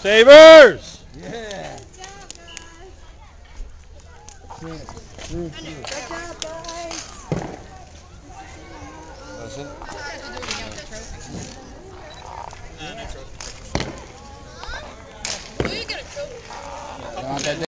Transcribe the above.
Savers! Yeah. Good job, guys. Good job, you That's it.